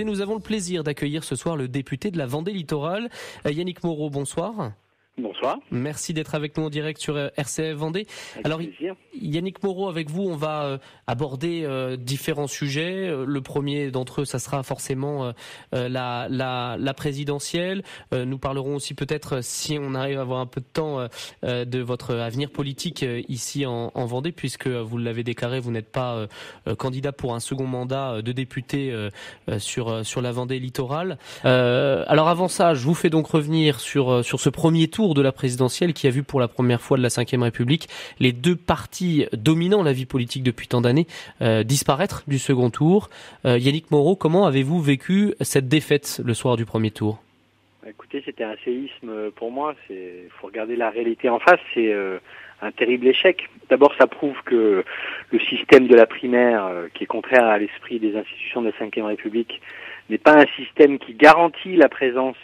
Nous avons le plaisir d'accueillir ce soir le député de la Vendée littorale, Yannick Moreau. Bonsoir. Bonsoir. Merci d'être avec nous en direct sur euh, RCF Vendée. Alors, Yannick Moreau, avec vous, on va euh, aborder euh, différents sujets. Le premier d'entre eux, ça sera forcément la, la, la, présidentielle. Nous parlerons aussi peut-être, si on arrive à avoir un peu de temps, de votre avenir politique ici en, en Vendée, puisque vous l'avez déclaré, vous n'êtes pas candidat pour un second mandat de député sur, sur la Vendée littorale. alors avant ça, je vous fais donc revenir sur, sur ce premier tour de la présidentielle qui a vu pour la première fois de la Ve République les deux partis dominant la vie politique depuis tant d'années euh, disparaître du second tour. Euh, Yannick Moreau, comment avez-vous vécu cette défaite le soir du premier tour? Écoutez, c'était un séisme pour moi. Il faut regarder la réalité en face. C'est euh, un terrible échec. D'abord, ça prouve que le système de la primaire, qui est contraire à l'esprit des institutions de la Ve République, n'est pas un système qui garantit la présence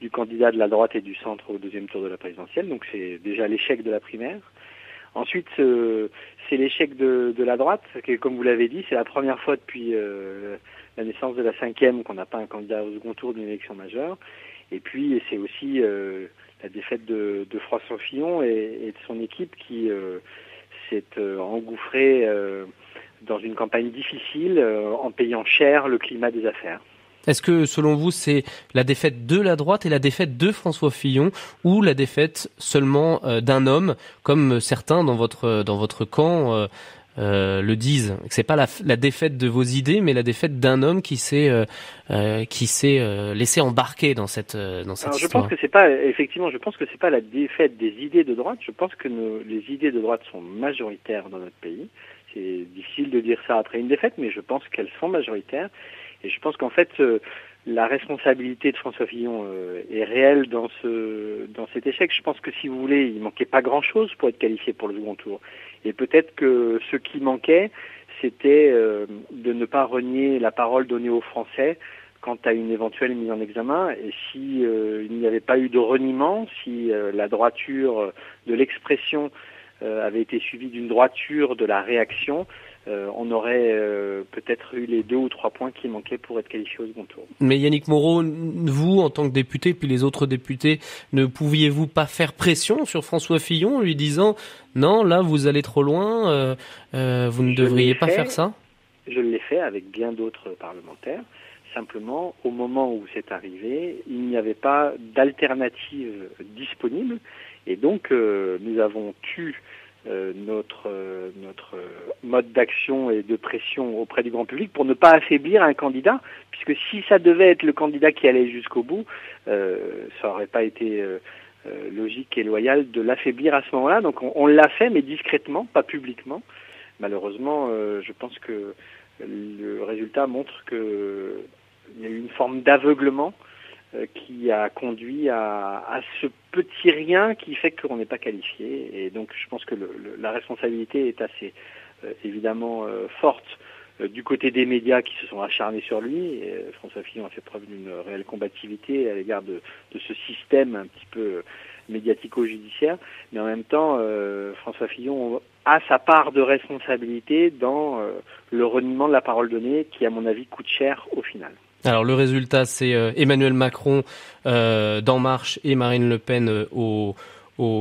du candidat de la droite et du centre au deuxième tour de la présidentielle. Donc c'est déjà l'échec de la primaire. Ensuite, euh, c'est l'échec de, la droite, qui, comme vous l'avez dit, c'est la première fois depuis euh, la naissance de la cinquième qu'on n'a pas un candidat au second tour d'une élection majeure. Et puis, c'est aussi euh, la défaite de, François Fillon et, de son équipe qui s'est engouffré dans une campagne difficile en payant cher le climat des affaires. Est-ce que selon vous c'est la défaite de la droite et la défaite de François Fillon ou la défaite seulement euh, d'un homme comme certains dans votre dans votre camp euh, euh, le disent? C'est pas la, la, défaite de vos idées mais la défaite d'un homme qui s'est qui s'est laissé embarquer dans cette dans cette Alors, je pense que c'est pas effectivement je pense que c'est pas la défaite des idées de droite. Je pense que nos, les idées de droite sont majoritaires dans notre pays. C'est difficile de dire ça après une défaite mais je pense qu'elles sont majoritaires et je pense qu'en fait, euh, la responsabilité de François Fillon euh, est réelle dans ce dans cet échec. Je pense que si vous voulez, il manquait pas grand-chose pour être qualifié pour le second tour. Et peut-être que ce qui manquait, c'était euh, de ne pas renier la parole donnée aux Français quant à une éventuelle mise en examen. Et si il n'y avait pas eu de reniement, si la droiture de l'expression avait été suivie d'une droiture de la réaction, euh, on aurait euh, peut-être eu les deux ou trois points qui manquaient pour être qualifié au second tour. Mais Yannick Moreau, vous, en tant que député, puis les autres députés, ne pouviez-vous pas faire pression sur François Fillon, lui disant non, là, vous allez trop loin, euh, vous ne devriez pas faire ça? Je l'ai fait avec bien d'autres parlementaires. Simplement, au moment où c'est arrivé, il n'y avait pas d'alternative disponible, et donc nous avons pu euh, notre, euh, notre mode d'action et de pression auprès du grand public pour ne pas affaiblir un candidat, puisque si ça devait être le candidat qui allait jusqu'au bout, euh, ça n'aurait pas été logique et loyal de l'affaiblir à ce moment-là. Donc on, on l'a fait, mais discrètement, pas publiquement. Malheureusement, je pense que le résultat montre qu'il y a eu une forme d'aveuglement euh, qui a conduit à, ce petit rien qui fait qu'on n'est pas qualifié. Et donc je pense que le, la responsabilité est assez euh, évidemment euh, forte du côté des médias qui se sont acharnés sur lui. François Fillon a fait preuve d'une réelle combativité à l'égard de, ce système un petit peu médiatico-judiciaire. Mais en même temps, François Fillon a sa part de responsabilité dans le reniement de la parole donnée qui, à mon avis, coûte cher au final. Alors le résultat, c'est euh, Emmanuel Macron euh, d'En Marche et Marine Le Pen euh, au,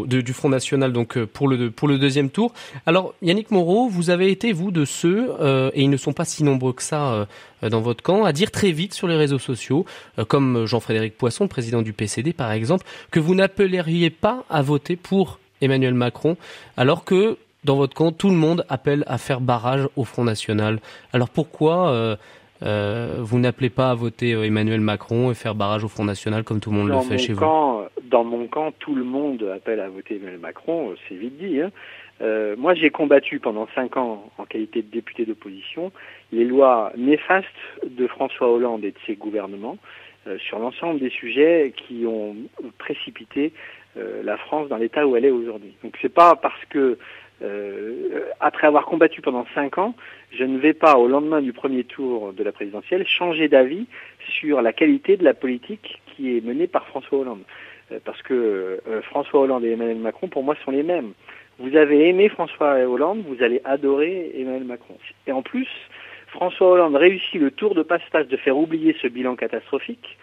du Front National donc pour le pour le deuxième tour. Alors Yannick Moreau, vous avez été vous de ceux et ils ne sont pas si nombreux que ça dans votre camp à dire très vite sur les réseaux sociaux, comme Jean-Frédéric Poisson, président du PCD par exemple, que vous n'appelleriez pas à voter pour Emmanuel Macron, alors que dans votre camp tout le monde appelle à faire barrage au Front National. Alors pourquoi vous n'appelez pas à voter euh, Emmanuel Macron et faire barrage au Front National comme tout le monde le fait chez vous Dans mon camp, tout le monde appelle à voter Emmanuel Macron, euh, c'est vite dit. Hein. Euh, moi, j'ai combattu pendant cinq ans, en qualité de député d'opposition, les lois néfastes de François Hollande et de ses gouvernements euh, sur l'ensemble des sujets qui ont précipité euh, la France dans l'état où elle est aujourd'hui. Donc, c'est pas parce que euh, après avoir combattu pendant cinq ans, je ne vais pas, au lendemain du premier tour de la présidentielle, changer d'avis sur la qualité de la politique qui est menée par François Hollande. Euh, parce que euh, François Hollande et Emmanuel Macron, pour moi, sont les mêmes. Vous avez aimé François Hollande, vous allez adorer Emmanuel Macron. Et en plus, François Hollande réussit le tour de passe-passe de faire oublier ce bilan catastrophique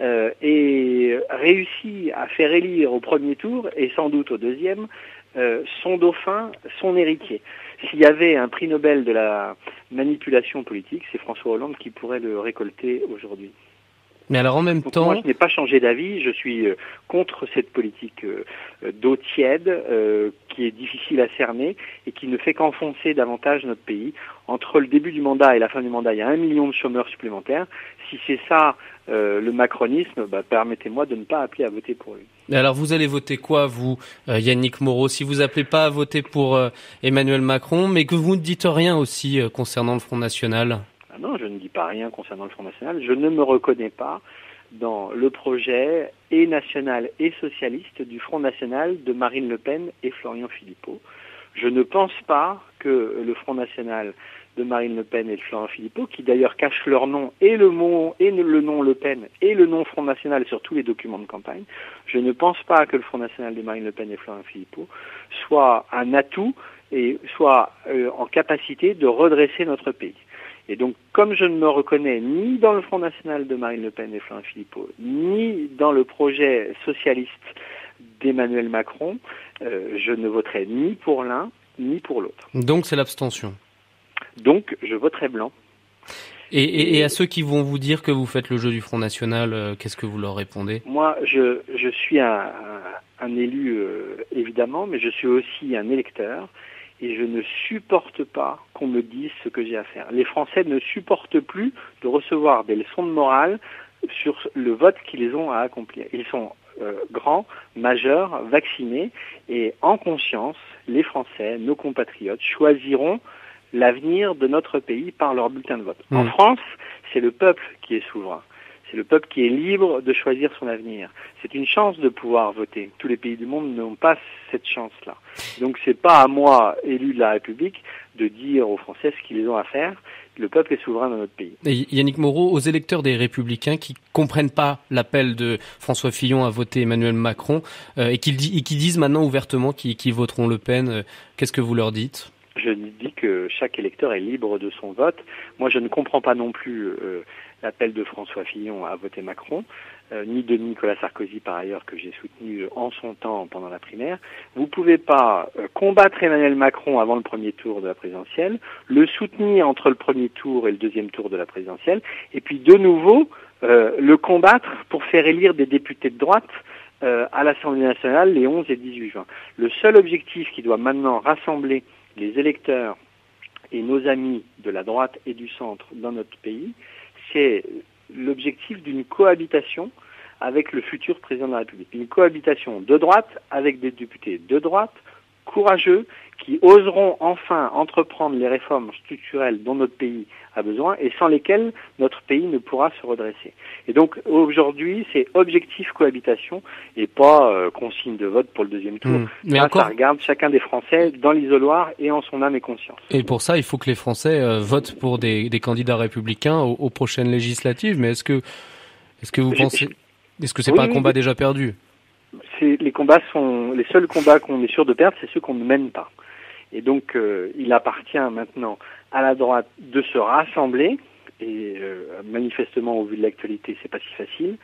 euh, et réussit à faire élire au premier tour et sans doute au deuxième euh, son dauphin, son héritier. S'il y avait un prix Nobel de la manipulation politique, c'est François Hollande qui pourrait le récolter aujourd'hui. Mais alors en même temps, moi je n'ai pas changé d'avis. Je suis euh, contre cette politique euh, d'eau tiède euh, qui est difficile à cerner et qui ne fait qu'enfoncer davantage notre pays. Entre le début du mandat et la fin du mandat, il y a un million de chômeurs supplémentaires. Si c'est ça le macronisme, bah, permettez-moi de ne pas appeler à voter pour lui. Alors vous allez voter quoi, vous, Yannick Moreau, si vous appelez pas à voter pour Emmanuel Macron, mais que vous ne dites rien aussi concernant le Front National? Ne dis pas rien concernant le Front National. Je ne me reconnais pas dans le projet et national et socialiste du Front National de Marine Le Pen et Florian Philippot. Je ne pense pas que le Front National de Marine Le Pen et de Florian Philippot, qui d'ailleurs cachent leur nom et le mot et le nom Le Pen et le nom Front National sur tous les documents de campagne, je ne pense pas que le Front National de Marine Le Pen et Florian Philippot soit un atout et soit euh, en capacité de redresser notre pays. Et donc, comme je ne me reconnais ni dans le Front National de Marine Le Pen et Florent Philippot, ni dans le projet socialiste d'Emmanuel Macron, euh, je ne voterai ni pour l'un ni pour l'autre. Donc c'est l'abstention. Donc je voterai blanc. Et, à ceux qui vont vous dire que vous faites le jeu du Front National, euh, qu'est-ce que vous leur répondez? Moi, je, je suis un, un, élu, euh, évidemment, mais je suis aussi un électeur et je ne supporte pas qu'on me dise ce que j'ai à faire. Les Français ne supportent plus de recevoir des leçons de morale sur le vote qu'ils ont à accomplir. Ils sont euh, grands, majeurs, vaccinés, et en conscience, les Français, nos compatriotes, choisiront l'avenir de notre pays par leur bulletin de vote. En mmh. France, c'est le peuple qui est souverain. C'est le peuple qui est libre de choisir son avenir. C'est une chance de pouvoir voter. Tous les pays du monde n'ont pas cette chance-là. Donc c'est pas à moi, élu de la République, de dire aux Français ce qu'ils ont à faire. Le peuple est souverain dans notre pays. Et Yannick Moreau, aux électeurs des Républicains qui comprennent pas l'appel de François Fillon à voter Emmanuel Macron euh, et, qui, disent maintenant ouvertement qu'ils voteront Le Pen, euh, qu'est-ce que vous leur dites? Je dis que chaque électeur est libre de son vote. Moi, je ne comprends pas non plus euh, l'appel de François Fillon à voter Macron, euh, ni de Nicolas Sarkozy par ailleurs que j'ai soutenu en son temps pendant la primaire. Vous ne pouvez pas euh, combattre Emmanuel Macron avant le premier tour de la présidentielle, le soutenir entre le premier tour et le deuxième tour de la présidentielle, et puis de nouveau le combattre pour faire élire des députés de droite à l'Assemblée nationale les 11 et 18 juin. Le seul objectif qui doit maintenant rassembler les électeurs et nos amis de la droite et du centre dans notre pays, c'est l'objectif d'une cohabitation avec le futur président de la République. Une cohabitation de droite avec des députés de droite, courageux, qui oseront enfin entreprendre les réformes structurelles dont notre pays a besoin et sans lesquelles notre pays ne pourra se redresser. Et donc aujourd'hui, c'est objectif cohabitation et pas euh, consigne de vote pour le deuxième tour. Mmh. Mais encore... ça regarde chacun des Français dans l'isoloir et en son âme et conscience. Et pour ça, il faut que les Français euh, votent pour des, candidats républicains aux, prochaines législatives. Mais est-ce que, est-ce que vous pensez, est-ce que c'est pas un combat déjà perdu? Les combats sont les seuls combats qu'on est sûr de perdre, c'est ceux qu'on ne mène pas. Et donc, euh, il appartient maintenant à la droite de se rassembler, et euh, manifestement, au vu de l'actualité, c'est pas si facile,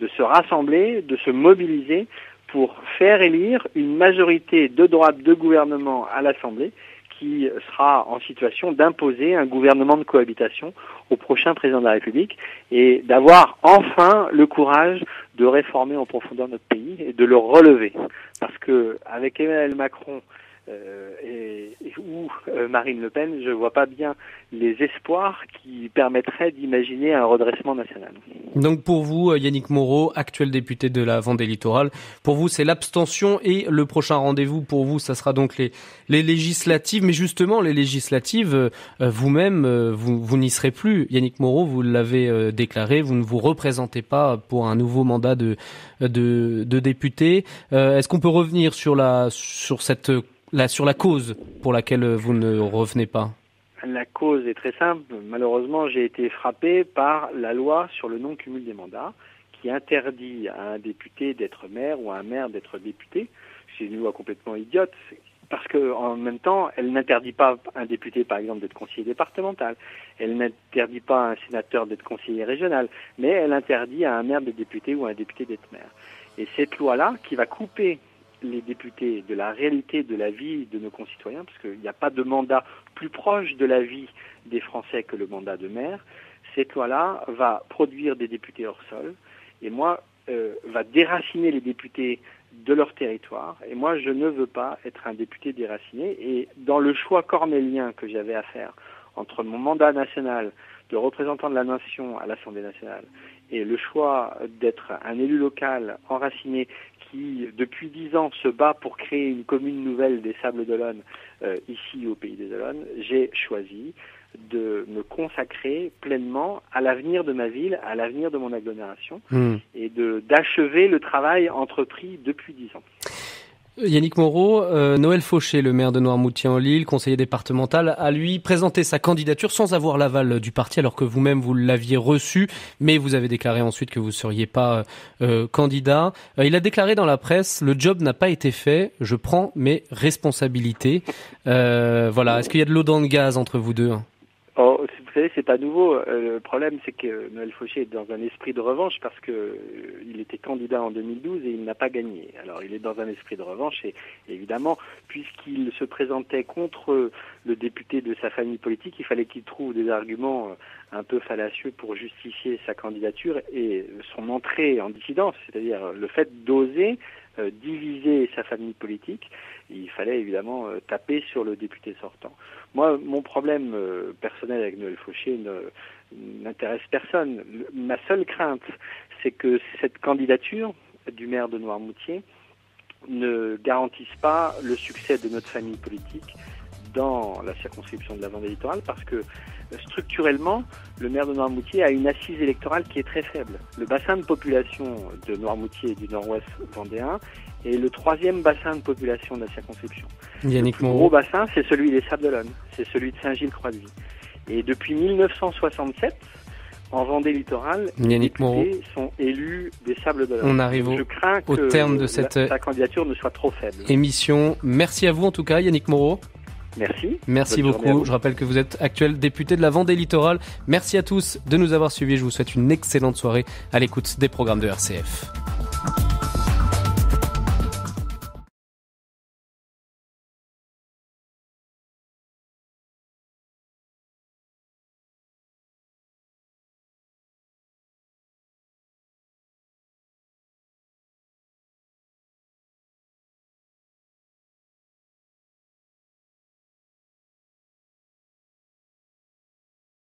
de se rassembler, de se mobiliser pour faire élire une majorité de droite de gouvernement à l'Assemblée qui sera en situation d'imposer un gouvernement de cohabitation au prochain président de la République et d'avoir enfin le courage de réformer en profondeur notre pays et de le relever. Parce que avec Emmanuel Macron euh, ou euh, Marine Le Pen, je ne vois pas bien les espoirs qui permettraient d'imaginer un redressement national. Donc pour vous, euh, Yannick Moreau, actuel député de la Vendée littorale, pour vous c'est l'abstention et le prochain rendez-vous pour vous, ça sera donc les, législatives. Mais justement, les législatives, vous-même, vous, vous n'y serez plus. Yannick Moreau, vous l'avez déclaré, vous ne vous représentez pas pour un nouveau mandat de, de, de député. Est-ce qu'on peut revenir sur, la, sur cette sur la cause pour laquelle vous ne revenez pas La cause est très simple. Malheureusement, j'ai été frappé par la loi sur le non-cumul des mandats qui interdit à un député d'être maire ou à un maire d'être député. C'est une loi complètement idiote parce qu'en même temps, elle n'interdit pas un député, par exemple, d'être conseiller départemental. Elle n'interdit pas un sénateur d'être conseiller régional, mais elle interdit à un maire d'être député ou à un député d'être maire. Et cette loi-là, qui va couper les députés de la réalité de la vie de nos concitoyens, parce qu'il n'y a pas de mandat plus proche de la vie des Français que le mandat de maire, cette loi-là va produire des députés hors sol, et moi, euh, va déraciner les députés de leur territoire. Et moi, je ne veux pas être un député déraciné. Et dans le choix cornélien que j'avais à faire entre mon mandat national de représentant de la nation à l'Assemblée nationale et le choix d'être un élu local enraciné qui, depuis dix ans, se bat pour créer une commune nouvelle des Sables d'Olonne, euh, ici au Pays des Olonnes, j'ai choisi de me consacrer pleinement à l'avenir de ma ville, à l'avenir de mon agglomération, hmm. et de d'achever le travail entrepris depuis dix ans. Yannick Moreau, euh, Noël Fauché, le maire de Noirmoutier-en-Lille, conseiller départemental, a lui présenté sa candidature sans avoir l'aval du parti, alors que vous-même vous, l'aviez reçu, mais vous avez déclaré ensuite que vous ne seriez pas euh, candidat. Euh, il a déclaré dans la presse le job n'a pas été fait, je prends mes responsabilités. voilà, est-ce qu'il y a de l'eau dans le gaz entre vous deux Oh, vous savez, c'est pas nouveau. Euh, le problème, c'est que Noël Fauché est dans un esprit de revanche parce que euh, il était candidat en 2012 et il n'a pas gagné. Alors, il est dans un esprit de revanche et évidemment, puisqu'il se présentait contre le député de sa famille politique, il fallait qu'il trouve des arguments euh, un peu fallacieux pour justifier sa candidature et son entrée en dissidence, c'est-à-dire le fait d'oser diviser sa famille politique. Il fallait évidemment taper sur le député sortant. Moi, mon problème euh, personnel avec Noël Fauché n'intéresse personne. ma seule crainte, c'est que cette candidature du maire de Noirmoutier ne garantisse pas le succès de notre famille politique dans la circonscription de la Vendée littorale parce que structurellement, le maire de Noirmoutier a une assise électorale qui est très faible. Le bassin de population de Noirmoutier et du nord-ouest vendéen est le troisième bassin de population de la circonscription. le plus gros bassin, c'est celui des Sables d'Olonne, c'est celui de Saint-Gilles-Croix-de-Vie. Et depuis 1967, en Vendée littorale, les députés sont élus des Sables d'Olonne. On arrive au, crains au terme de cette candidature ne soit trop faible. Émission. Merci à vous en tout cas, Yannick Moreau. Merci. Merci beaucoup. Je rappelle que vous êtes actuel député de la Vendée Littorale. Merci à tous de nous avoir suivis. Je vous souhaite une excellente soirée à l'écoute des programmes de RCF.